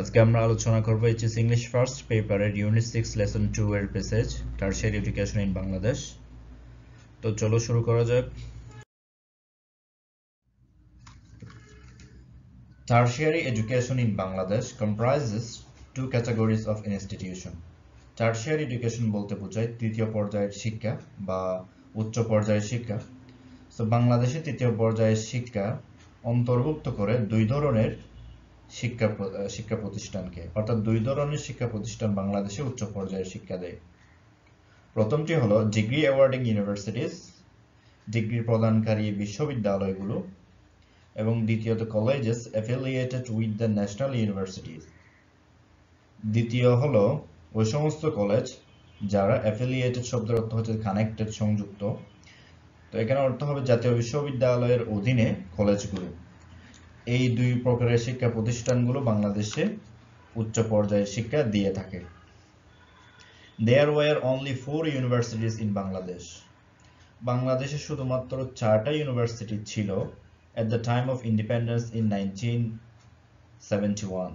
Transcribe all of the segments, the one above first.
আজকে আমরা আলোচনা করব এইচএস ইংলিশ ফার্স্ট পেপারের ইউনিট সিক্স লেসন টু এর passage tertiary education in Bangladesh তো চলো শুরু করা যাক। Tertiary education in Bangladesh comprises two categories of institution. Tertiary education বলতে বোঝায় তৃতীয় পর্যায়ের শিক্ষা বা উচ্চ পর্যায়ের শিক্ষা। তো বাংলাদেশে তৃতীয় পর্যায়ের শিক্ষা অন্তর্ভুক্ত করে দুই ধরনের শিক্ষা শিক্ষা প্রতিষ্ঠানকে। অর্থাৎ দুই ধরনের শিক্ষা প্রতিষ্ঠান বাংলাদেশে উচ্চ পর্যায়ের শিক্ষা দেয়। প্রথমটি হলো ডিগ্রি অ্যাওয়ার্ডিং ইউনিভার্সিটিস ডিগ্রি প্রদানকারী বিশ্ববিদ্যালয়গুলো, এবং দ্বিতীয়ত colleges affiliated with the national universities দ্বিতীয় হলো ওই সমস্ত কলেজ যারা অ্যাফিলিয়েটেড শব্দের অর্থ হচ্ছে কানেক্টেড, সংযুক্ত। তো এখানে অর্থ হবে জাতীয় বিশ্ববিদ্যালয়ের অধীনে কলেজগুলো। এই দুই প্রকারের শিক্ষা প্রতিষ্ঠানগুলো বাংলাদেশে উচ্চ পর্যায়ের শিক্ষা দিয়ে থাকে। There were only four universities in Bangladesh বাংলাদেশে শুধুমাত্র চারটা ইউনিভার্সিটি ছিল at the time of independence in 1971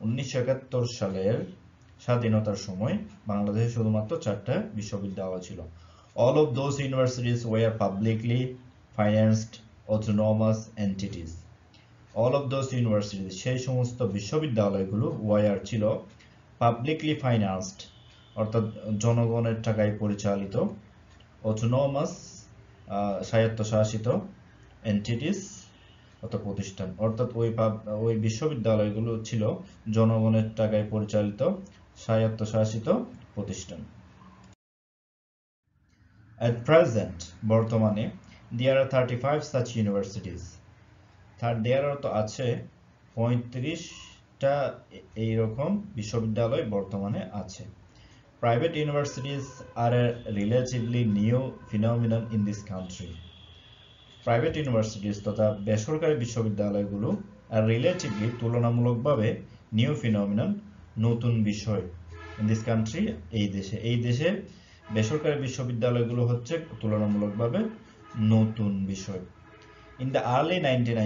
উনিশশো সালের স্বাধীনতার সময় বাংলাদেশে শুধুমাত্র চারটা বিশ্ববিদ্যালয় ছিল। All of those universities were publicly financed autonomous entities all of those university সেই সমস্ত বিশ্ববিদ্যালয়গুলো ওয়ার ছিল পাবলিকলি ফাইন্যান্সড অর্থাৎ জনগণের টাকায় পরিচালিত অটোনমাস স্বায়ত্তশাসিত এন্টিটিস অর্থাৎ প্রতিষ্ঠান অর্থাৎ ওই ওই বিশ্ববিদ্যালয়গুলো ছিল জনগণের টাকায় পরিচালিত স্বায়ত্তশাসিত প্রতিষ্ঠান At present, বর্তমানে there are 35 such universities. তার দেয়ার অর্থ আছে। পঁয়ত্রিশটা এইরকম বিশ্ববিদ্যালয় বর্তমানে আছে। Private universities are a relatively new phenomenon in this country. Private universities তথা বেসরকারি বিশ্ববিদ্যালয়গুলো আর রিলেটিভলি তুলনামূলকভাবে নিউ ফিনোমিনন নতুন বিষয় ইন দিস কান্ট্রি এই দেশে। এই দেশে বেসরকারি বিশ্ববিদ্যালয়গুলো হচ্ছে তুলনামূলকভাবে নতুন বিষয়। ইন দ্য আর্লি নাইনটিন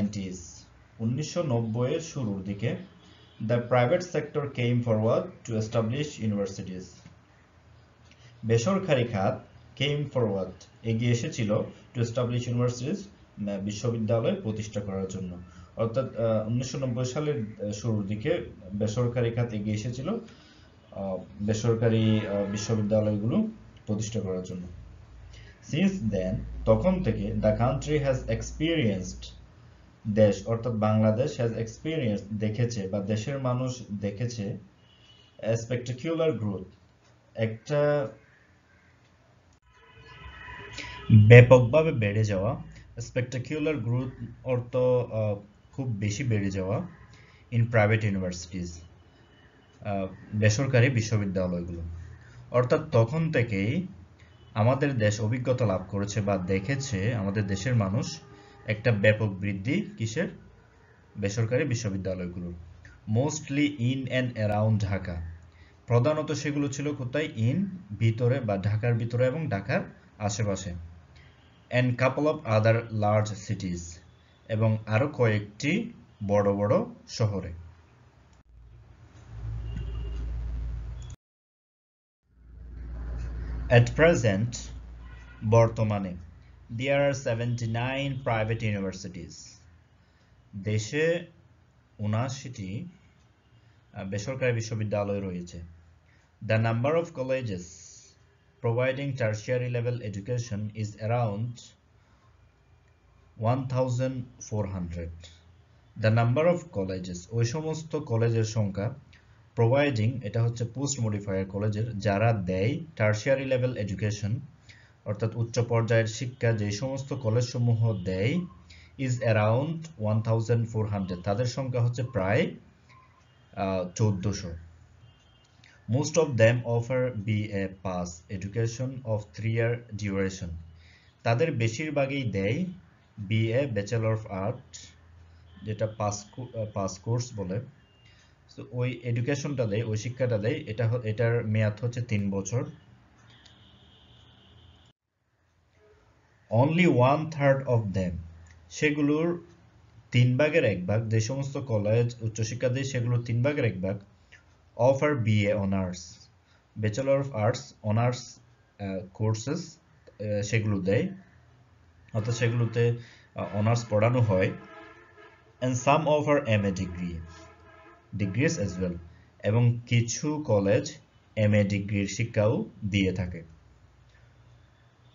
উনিশশো এর শুরুর দিকে বেসরকারি খাত কেম ফরওয়ার্ড এগিয়ে এসেছিল টু এস্টাবলিশ ইউনিভার্সিটিস বিশ্ববিদ্যালয় প্রতিষ্ঠা করার জন্য। অর্থাৎ উনিশশো নব্বই সালের শুরুর দিকে বেসরকারি খাত এগিয়ে এসেছিল বেসরকারি বিশ্ববিদ্যালয়গুলো প্রতিষ্ঠা করার জন্য। সিন্স দেন তখন থেকে দ্য কান্ট্রি হ্যাজ এক্সপিরিয়েন্সড দেশ অর্থাৎ বাংলাদেশ হ্যাজ এক্সপিরিয়েন্স দেখেছে বা দেশের মানুষ দেখেছে স্পেকটাকুলার গ্রোথ একটা ব্যাপকভাবে বেড়ে যাওয়া স্পেকটাকুলার গ্রোথ অর্থ খুব বেশি বেড়ে যাওয়া ইন প্রাইভেট ইউনিভার্সিটিজ বেসরকারি বিশ্ববিদ্যালয়গুলো। অর্থাৎ তখন থেকেই আমাদের দেশ অভিজ্ঞতা লাভ করেছে বা দেখেছে, আমাদের দেশের মানুষ একটা ব্যাপক বৃদ্ধি কিসের? বেসরকারি বিশ্ববিদ্যালয়গুলো। Mostly in and around Dhaka. প্রধানত সেগুলো ছিল কোথায়? ইন ভিতরে বা ঢাকার ভিতরে এবং ঢাকার আশেপাশে। And couple of other large cities এবং আরও কয়েকটি বড় বড় শহরে। At present, বর্তমানে there are 79 private universities. দেশে উনাশিটি বেসরকারি বিশ্ববিদ্যালয় রয়েছে The number of colleges providing tertiary level education is around 1400 the number of colleges ওই সমস্ত কলেজের সংখ্যা প্রোভাইডিং এটা হচ্ছে পোস্ট মডিফায়ার কলেজের, যারা দেয় টার্সিয়ারি লেভেল এডুকেশন অর্থাৎ উচ্চ পর্যায়ের শিক্ষা যে সমস্ত কলেজ সমূহ there is around one thousand four hundred তাদের সংখ্যা হচ্ছে প্রায় চোদ্দশো। Most of them offer BA pass, education of three year duration. তাদের বেশিরভাগই দেয় বিএ ব্যাচেলর অফ আর্ট যেটা পাস পাস কোর্স বলে। তো ওই এডুকেশনটা দেয়, ওই শিক্ষাটা দেয়, এটা এটার মেয়াদ হচ্ছে তিন বছর। Only one third of them সেগুলোর তিন ভাগের এক ভাগ, যে সমস্ত কলেজ উচ্চশিক্ষা দেয় সেগুলো তিন ভাগের এক ভাগ offer BA honours bachelor of arts honours courses সেগুলো দেয়। অর্থাৎ সেগুলোতে অনার্স পড়ানো হয়। And some offer M A degree degrees as well এবং কিছু কলেজ এম এ ডিগ্রির শিক্ষাও দিয়ে থাকে।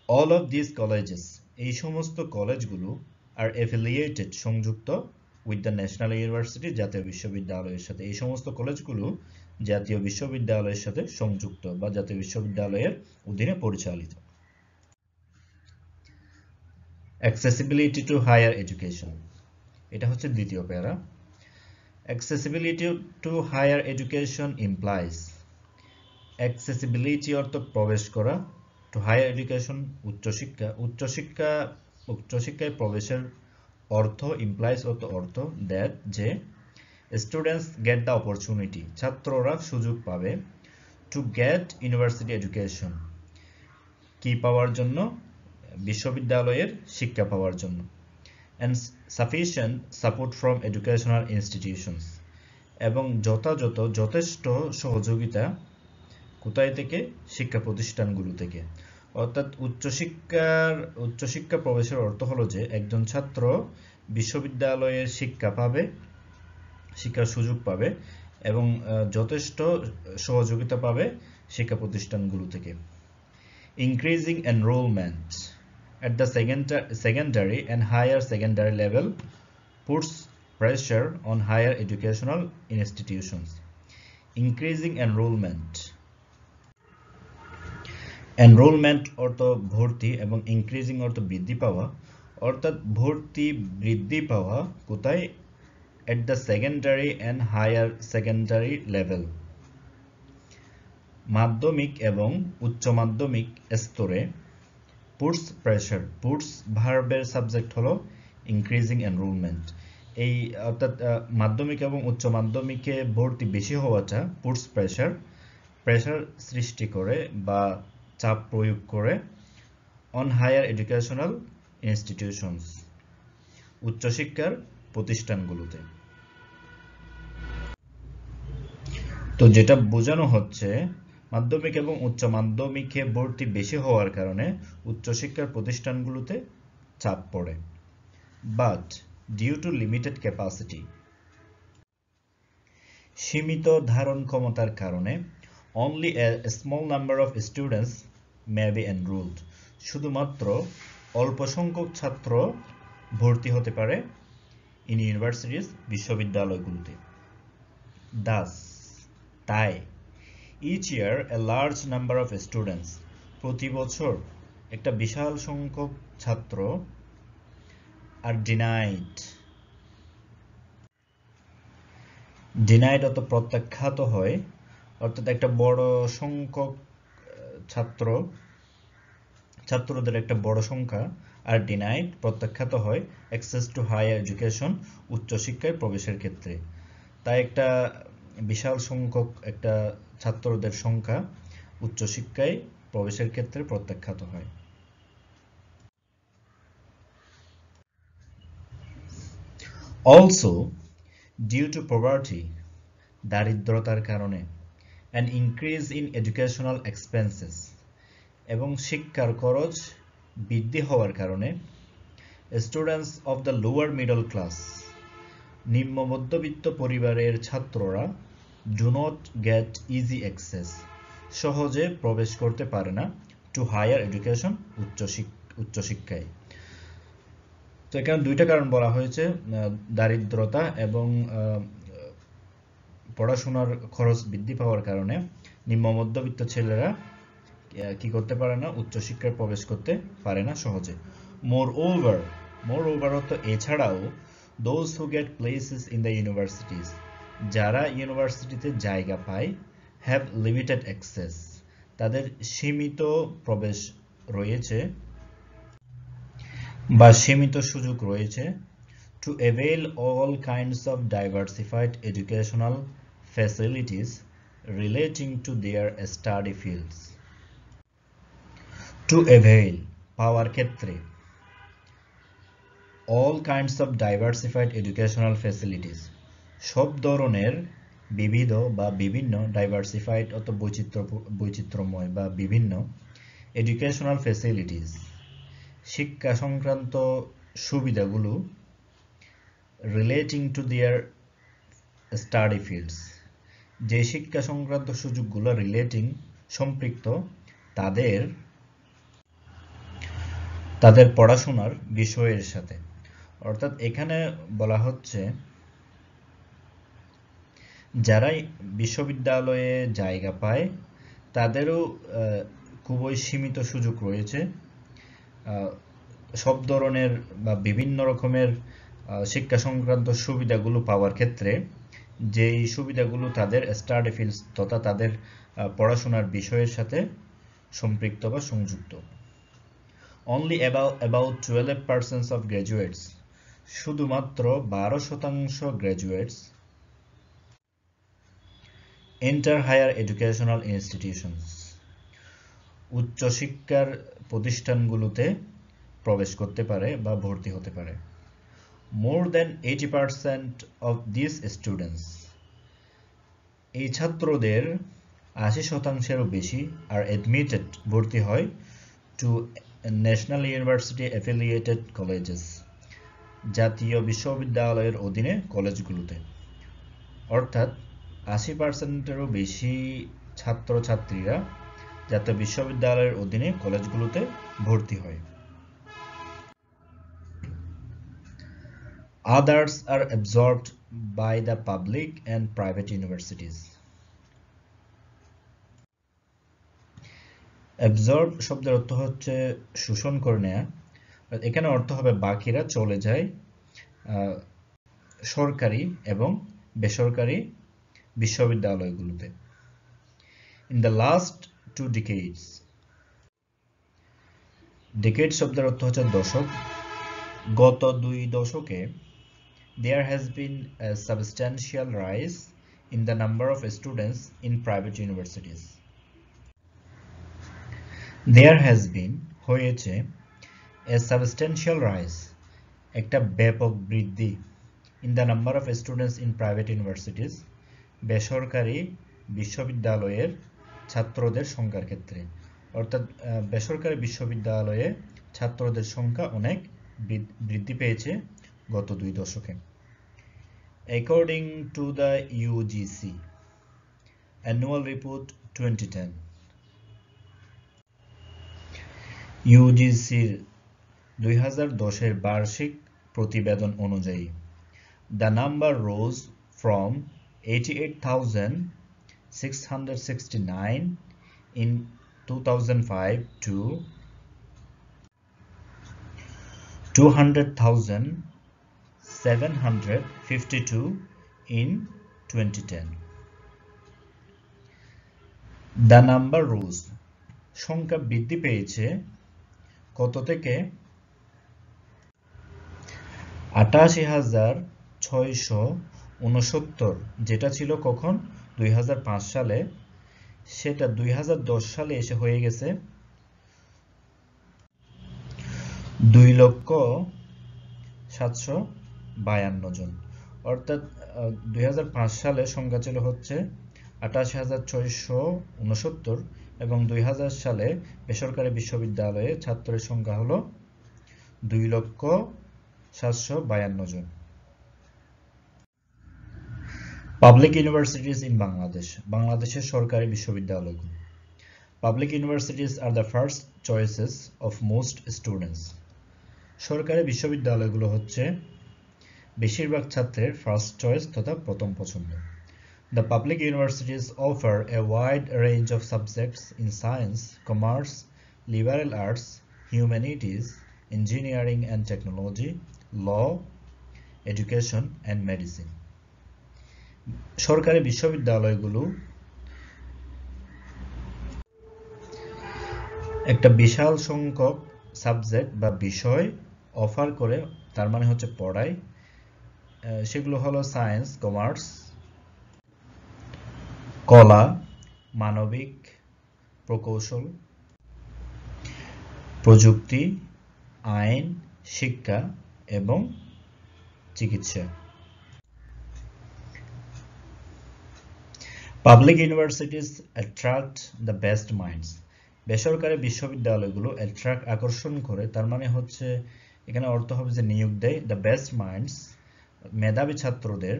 অল অফ দিস কলেজেস এই সমস্ত কলেজগুলো আর এফিলিয়েটেড সংযুক্ত উইথ দ্য ন্যাশনাল ইউনিভার্সিটি জাতীয় বিশ্ববিদ্যালয়ের সাথে। এই সমস্ত কলেজগুলো জাতীয় বিশ্ববিদ্যালয়ের সাথে সংযুক্ত বা জাতীয় বিশ্ববিদ্যালয়ের অধীনে পরিচালিত। অ্যাক্সেসিবিলিটি টু হায়ার এডুকেশন এটা হচ্ছে দ্বিতীয় para. Accessibility to higher education implies accessibility অর্থ প্রবেশ করা টু হায়ার এডুকেশন উচ্চশিক্ষা উচ্চশিক্ষা, উচ্চশিক্ষায় প্রবেশের অর্থ ইমপ্লাইজ অর্থ অর্থ দ্যাট যে স্টুডেন্টস গেট দ্য অপরচুনিটি ছাত্ররা সুযোগ পাবে টু গেট ইউনিভার্সিটি এডুকেশন কি পাওয়ার জন্য? বিশ্ববিদ্যালয়ের শিক্ষা পাওয়ার জন্য। And sufficient support from educational institutions এবং যথাযথ, যথেষ্ট সহযোগিতা কোথায় থেকে? শিক্ষা প্রতিষ্ঠানগুলো থেকে। অর্থাৎ উচ্চশিক্ষার উচ্চশিক্ষা প্রবেশের অর্থ হলো যে একজন ছাত্র বিশ্ববিদ্যালয়ের শিক্ষা পাবে, শিক্ষার সুযোগ পাবে এবং যথেষ্ট সহযোগিতা পাবে শিক্ষা প্রতিষ্ঠানগুলো থেকে। Increasing enrolment at the secondary and higher secondary level puts pressure on higher educational institutions. Increasing enrollment enrolment অর্থ ভর্তি এবং ইনক্রিজিং অর্থ বৃদ্ধি পাওয়া অর্থাৎ ভর্তি বৃদ্ধি পাওয়া কোথায় at the secondary and higher secondary level মাধ্যমিক এবং উচ্চ মাধ্যমিক স্তরে পুটস প্রেশার পুটস ভার্বের সাবজেক্ট হলো ইনক্রিজিং এনরোলমেন্ট এই, অর্থাৎ মাধ্যমিক এবং উচ্চ মাধ্যমিকে ভর্তি বেশি হওয়াটা পুটস প্রেশার প্রেশার সৃষ্টি করে বা চাপ প্রয়োগ করে অন হায়ার এডুকেশনাল ইনস্টিটিউশনস উচ্চশিক্ষার প্রতিষ্ঠানগুলোতে। তো যেটা বোঝানো হচ্ছে মাধ্যমিক এবং উচ্চ মাধ্যমিকে ভর্তি বেশি হওয়ার কারণে উচ্চশিক্ষার প্রতিষ্ঠানগুলোতে চাপ পড়ে। But due to limited capacity সীমিত ধারণ ক্ষমতার কারণে only a small number of students may be enrolled শুধুমাত্র অল্প সংখ্যক ছাত্র ভর্তি হতে পারে ইন ইউনিভার্সিটিস বিশ্ববিদ্যালয়গুলোতে। দাস তাই each year a large number of students প্রতি বছর একটা বিশাল সংখ্যক ছাত্র আর ডিনাইড ডিনাইড অত প্রত্যাখ্যাত হয়। অর্থাৎ একটা বড় সংখ্যক ছাত্র, ছাত্রদের একটা বড় সংখ্যা আর ডিনাইড প্রত্যাখ্যাত হয় অ্যাক্সেস টু হায়ার এডুকেশন উচ্চশিক্ষায় প্রবেশের ক্ষেত্রে। তাই একটা বিশাল সংখ্যক একটা ছাত্রদের সংখ্যা উচ্চশিক্ষায় প্রবেশের ক্ষেত্রে প্রত্যাখ্যাত হয়। অলসো ডিউ টু পভার্টি দারিদ্রতার কারণে an increase in educational expenses এবং শিক্ষার খরচ বৃদ্ধি হওয়ার কারণে students of the lower middle class নিম্ন মধ্যবিত্ত পরিবারের ছাত্ররা do not get easy access সহজে প্রবেশ করতে পারে না টু হায়ার এডুকেশন উচ্চশিক্ষায় তো এখানে দুইটা কারণ বলা হয়েছে দারিদ্রতা এবং পড়াশোনার খরচ বৃদ্ধি পাওয়ার কারণে নিম্ন মধ্যবিত্ত ছেলেরা কি করতে পারে না উচ্চশিক্ষায় প্রবেশ করতে পারে না সহজে। মোর ওভার মোর ওভার অর্থ এছাড়াও those who get places in the universities যারা ইউনিভার্সিটিতে জায়গা পায় হ্যাভ লিমিটেড অ্যাক্সেস তাদের সীমিত প্রবেশ রয়েছে বা সীমিত সুযোগ রয়েছে to avail all kinds of diversified educational facilities relating to their study fields to avail পাওয়ার ক্ষেত্রে all kinds of diversified educational facilities সব ধরনের বিবিধ বা বিভিন্ন ডাইভার্সিফাইড অত বৈচিত্র্য, বৈচিত্র্যময় বা বিভিন্ন এডুকেশনাল ফ্যাসিলিটিস শিক্ষা সংক্রান্ত সুবিধাগুলো relating to their study fields যে শিক্ষা সংক্রান্ত সুযোগগুলো রিলেটিং সম্পৃক্ত, তাদের তাদের পড়াশোনার বিষয়ের সাথে। অর্থাৎ এখানে বলা হচ্ছে যারাই বিশ্ববিদ্যালয়ে জায়গা পায়, তাদেরও খুবই সীমিত সুযোগ রয়েছে। সব ধরনের বা বিভিন্ন রকমের শিক্ষা সংক্রান্ত সুবিধাগুলো পাওয়ার ক্ষেত্রে যেই সুবিধাগুলো তাদের স্টাডি ফিল্ডস তথা তাদের পড়াশোনার বিষয়ের সাথে সম্পৃক্ত বা সংযুক্ত। Only about twelve percents of graduates শুধুমাত্র বারো শতাংশ graduates enter higher educational institutions উচ্চশিক্ষার প্রতিষ্ঠানগুলোতে প্রবেশ করতে পারে বা ভর্তি হতে পারে। More than eighty percent of this students এই ছাত্রদের আশি শতাংশেরও বেশি আর অ্যাডমিটেড ভর্তি হয় to national university affiliated colleges জাতীয় বিশ্ববিদ্যালয়ের অধীনে কলেজগুলোতে অর্থাৎ আশি পার্সেন্টেরও বেশি ছাত্রছাত্রীরা জাতীয় বিশ্ববিদ্যালয়ের অধীনে কলেজগুলোতে ভর্তি হয় Others are absorbed by the public and private universities. Absorb শব্দের অর্থ হচ্ছে শোষণ করে নেয়া এখানে অর্থ হবে বাকিরা চলে যায় সরকারি এবং বেসরকারি বিশ্ববিদ্যালয়গুলোতে। In the last two decades decade শব্দের অর্থ হচ্ছে দশক গত দুই দশকে there has been substantial rise in the number of students in private universities there has been হয়েছে এ সাবস্ট্যান্সিয়াল রাইস একটা ব্যাপক বৃদ্ধি in the number of students in private universities বেসরকারি বিশ্ববিদ্যালয়ের ছাত্রদের সংখ্যার ক্ষেত্রে। অর্থাৎ বেসরকারি বিশ্ববিদ্যালয়ে ছাত্রদের সংখ্যা অনেক বৃদ্ধি পেয়েছে গত দুই দশকে। According to the UGC annual report 2010 ইউজিসির দুই এর বার্ষিক প্রতিবেদন অনুযায়ী the number rose from 88,669 in 2005 to 200,752 in 2010. The number rose সংখ্যা বৃদ্ধি পেয়েছে কত থেকে আটাশি হাজার ছয়শো উনসত্তর যেটা ছিল কখন? দুই হাজার পাঁচ সালে। সেটা দুই হাজার দশ সালে এসে হয়ে গেছে। দুই লক্ষ সাতশো বায়ান্ন জন। অর্থাৎ দুই হাজার পাঁচ সালে সংখ্যা ছিল হচ্ছে আটাশি হাজার ছয়শো উনসত্তর এবং দুই সালে বেসরকারি বিশ্ববিদ্যালয়ে ছাত্রের সংখ্যা হলো দুই লক্ষ সাতশো বায়ান্ন জন। পাবলিক ইউনিভার্সিটিজ ইন বাংলাদেশ বাংলাদেশের সরকারি বিশ্ববিদ্যালয়গুলো। Public universities are the first choices of most students সরকারি বিশ্ববিদ্যালয়গুলো হচ্ছে বেশিরভাগ ছাত্রের ফার্স্ট চয়েস তথা প্রথম পছন্দ। The public universities offer a wide range of subjects in science commerce liberal arts humanities engineering and technology law education and medicine সরকারি বিশ্ববিদ্যালয়গুলো একটা বিশাল সংখ্যক সাবজেক্ট বা বিষয় অফার করে, তার মানে হচ্ছে পড়ায়। সেগুলো হলো সায়েন্স, কমার্স, কলা, মানবিক, প্রকৌশল, প্রযুক্তি, আইন, শিক্ষা এবং চিকিৎসা। Public universities attract the best minds বেসরকারি বিশ্ববিদ্যালয়গুলো অ্যাট্রাক্ট আকর্ষণ করে, তার মানে হচ্ছে এখানে অর্থ হবে যে নিয়োগ দেয় দ্য বেস্ট মাইন্ডস মেধাবী ছাত্রদের,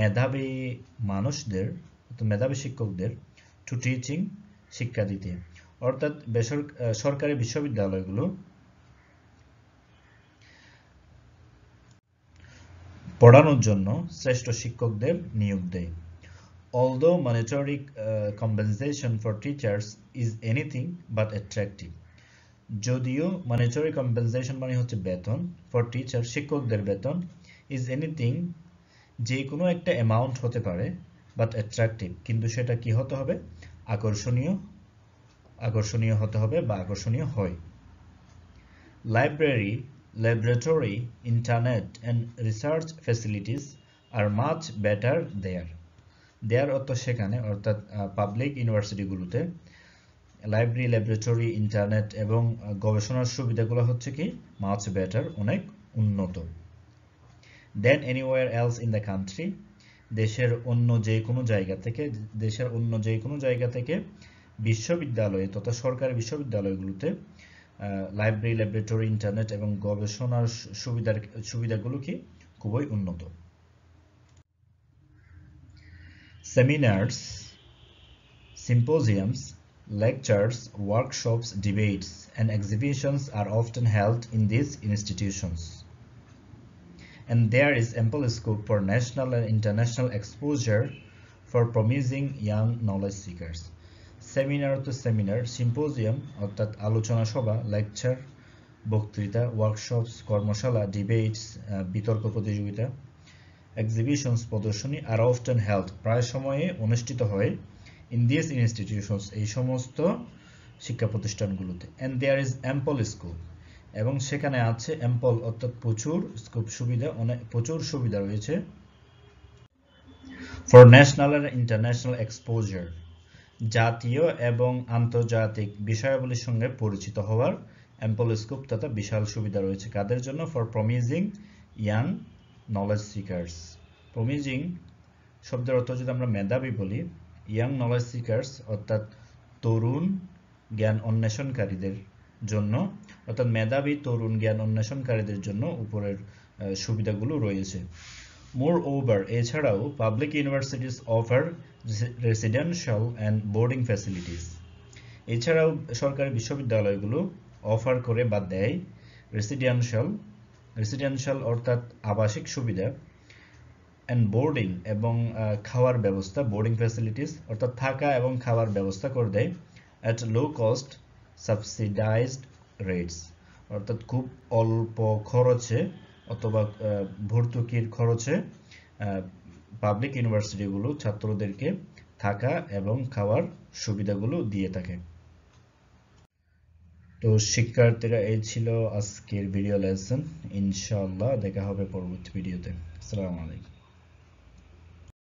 মেধাবী মানুষদের মেধাবী শিক্ষকদের টু টিচিং শিক্ষা দিতে। অর্থাৎ বেসর, সরকারি বিশ্ববিদ্যালয়গুলো পড়ানোর জন্য শ্রেষ্ঠ শিক্ষকদের নিয়োগ দেয়। Although monetary uh, compensation for teachers is anything but attractive যদিও monetary compensation মানে হচ্ছে বেতন for teacher শিক্ষকদের বেতন is anything যে কোনো একটা অ্যামাউন্ট হতে পারে বাট অ্যাট্রাকটিভ কিন্তু সেটা কি হতে হবে? আকর্ষণীয় আকর্ষণীয় হতে হবে বা আকর্ষণীয় হয়। Library laboratory internet and research facilities are much better there there অর্থ সেখানে, অর্থাৎ পাবলিক ইউনিভার্সিটিগুলোতে লাইব্রেরি ল্যাবরেটরি ইন্টারনেট এবং গবেষণার সুবিধাগুলো হচ্ছে কি মাচ বেটার অনেক উন্নত। Then anywhere else in the country দেশের অন্য যে কোনো জায়গা থেকে, দেশের অন্য যে কোনো জায়গা থেকে বিশ্ববিদ্যালয়ে তথা সরকারি বিশ্ববিদ্যালয়গুলোতে লাইব্রেরি ল্যাবরেটরি ইন্টারনেট এবং গবেষণার সুবিধার, সুবিধাগুলো কি, খুবই উন্নত। Seminars, symposiums, lectures, workshops, debates, and exhibitions are often held in these institutions. And there is ample scope for national and international exposure for promising young knowledge seekers. Seminar তো seminar symposium অর্থাৎ আলোচনা সভা lecture বক্তৃতা workshops কর্মশালা debates বিতর্ক প্রতিযোগিতা exhibitions প্রদর্শনী আর often health প্রায় সময়ে অনুষ্ঠিত হয় ইন দিস ইনস্টিটিউশনস এই সমস্ত শিক্ষা প্রতিষ্ঠানগুলোতে। And there is ample scope এবং সেখানে আছে অ্যাম্পল অর্থাৎ প্রচুর স্কোপ সুবিধা, অনেক প্রচুর সুবিধা রয়েছে। For national and international exposure জাতীয় এবং আন্তর্জাতিক বিষয়াবলীর সঙ্গে পরিচিত হওয়ার অ্যাম্পল স্কোপ তথা বিশাল সুবিধা রয়েছে। কাদের জন্য? For promising young knowledge seekers promising শব্দের অর্থ যদি আমরা মেধাবী বলি ইয়াং নলেজ সিকার্স অর্থাৎ তরুণ জ্ঞান অন্বেষণকারীদের জন্য, অর্থাৎ মেধাবী তরুণ জ্ঞান অন্বেষণকারীদের জন্য উপরের সুবিধাগুলো রয়েছে। মোর ওভার এছাড়াও public universities offer residential and boarding facilities এছাড়াও সরকারি বিশ্ববিদ্যালয়গুলো অফার করে বা দেয় রেসিডেন্সিয়াল রেসিডেন্সিয়াল অর্থাৎ আবাসিক সুবিধা অ্যান্ড বোর্ডিং এবং খাওয়ার ব্যবস্থা বোর্ডিং ফ্যাসিলিটিস অর্থাৎ থাকা এবং খাওয়ার ব্যবস্থা করে দেয় at low cost subsidised rates অর্থাৎ খুব অল্প খরচে অথবা ভর্তুকির খরচে পাবলিক ইউনিভার্সিটিগুলো ছাত্রদেরকে থাকা এবং খাওয়ার সুবিধাগুলো দিয়ে থাকে। তো শিক্ষার্থীরা এই ছিল আজকের ভিডিও লেসন ইনশাআল্লাহ দেখা হবে পরবর্তী ভিডিওতে আসসালামু আলাইকুম।